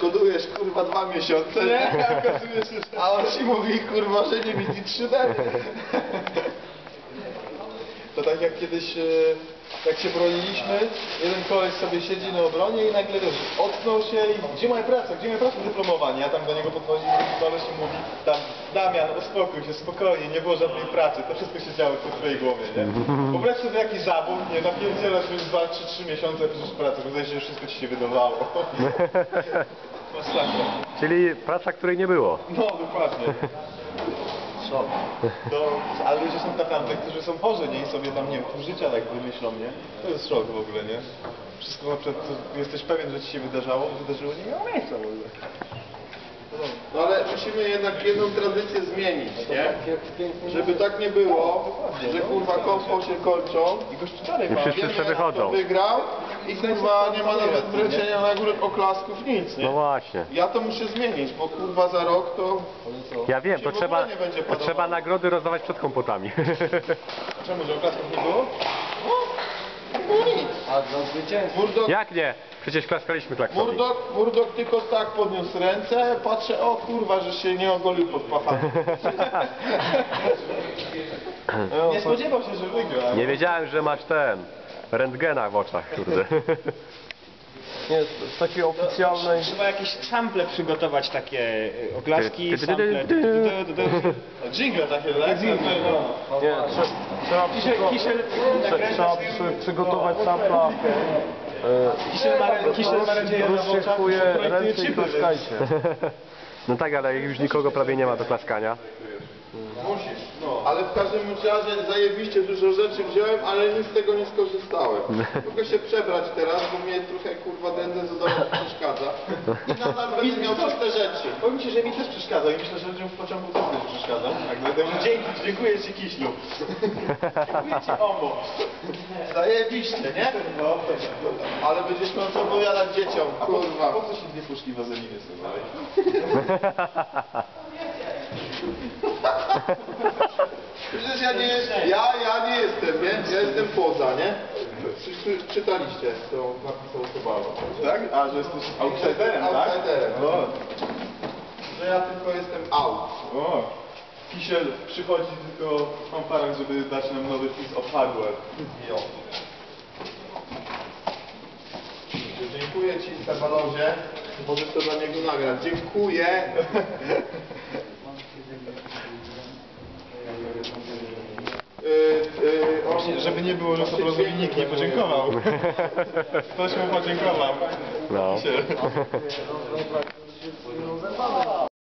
odszkodujesz kurwa dwa miesiące, nie? A on ci mówi kurwa, że nie widzi 3D. To tak jak kiedyś, e, jak się broniliśmy, jeden koleś sobie siedzi na obronie i nagle wiesz, ocknął się i gdzie moja praca, gdzie moja praca dyplomowa, nie? Ja tam do niego podchodzi i koleś i mówi tam Damian, uspokój się, spokojnie, nie było żadnej pracy, to wszystko się działo w twojej głowie, nie? Wyobraź sobie jakiś zabór, nie? Napierdzielasz już 2 czy 3 miesiące, piszesz pracę, wydaje się, że wszystko ci się wydawało. Masakra. Czyli praca, której nie było. No, dokładnie. Szok. Ale ludzie są naprawdę, którzy są chorzy, nie? I sobie tam, nie wiem, pół życia tak wymyślą, nie? To jest szok w ogóle, nie? Wszystko na przykład, jesteś pewien, że ci się wydarzało, wydarzyło, nie miało miejsca w ogóle. No ale musimy jednak jedną tradycję zmienić, nie? Żeby tak nie było, że kurwa kąpą się kończą I wszyscy Wiemy, przewychodzą. kto wygrał i kurwa nie ma nawet wręczenia nagród, oklasków, nic, nie? No właśnie. Ja to muszę zmienić, bo kurwa za rok to... Ja wiem, to Ci w trzeba, ogóle nie będzie to podobało. trzeba nagrody rozdawać przed komputami. Czemu, że oklasków nie było? A dla zwycięstwa. Murdok, Jak nie? Przecież klaskaliśmy klaksowi. Murdok, Murdok tylko tak podniósł ręce, patrzę, o kurwa, że się nie ogolił pod pachami. nie spodziewał się, że wygra. Nie wiedziałem, że masz ten rentgena w oczach, kurde. Nie, z takiej oficjalnej... Trzeba jakieś sample przygotować, takie y, oklaski, sample. Jingle takie, tak? Nie, trze, trzeba, przygotować sampla. E, rozszykuję projektuje ręce i klaskajcie. No tak, ale już nikogo prawie nie ma do klaskania. Musisz, no. Ale w każdym razie zajebiście dużo rzeczy wziąłem, ale nic z tego nie skorzystałem. Mogę się przebrać teraz, bo mnie trochę kurwa dędze do domu przeszkadza. I nadal będę miał czyste rzeczy. Powiem Ci, że mi też przeszkadza i myślę, że ludziom w pociągu też Tak, dlatego dzięki, dziękuję Ci Kiślu. dziękuję Ci Omo. Zajebiście, nie? No, ale będziesz miał co opowiadać dzieciom, kurwa. Po co się dwie puszki wazeliny sobie dalej? Przecież ja nie jestem, ja, ja nie jestem, nie? Ja jestem poza, nie? Czy, czy, czytaliście, co napisał Sobalo. Tak? A, że jesteś outsiderem, tak? Outsiderem, no. Że ja tylko jestem out. O. Kisiel przychodzi tylko w fanfarach, żeby dać nam nowy piece of hardware. Dziękuję Ci, Stefanozie. Możesz to dla niego nagrać. Dziękuję. Yy, on- Właśnie, żeby nie było, że Sobrowski nikt nie podziękował. Ktoś mu podziękował. No. Kisiel.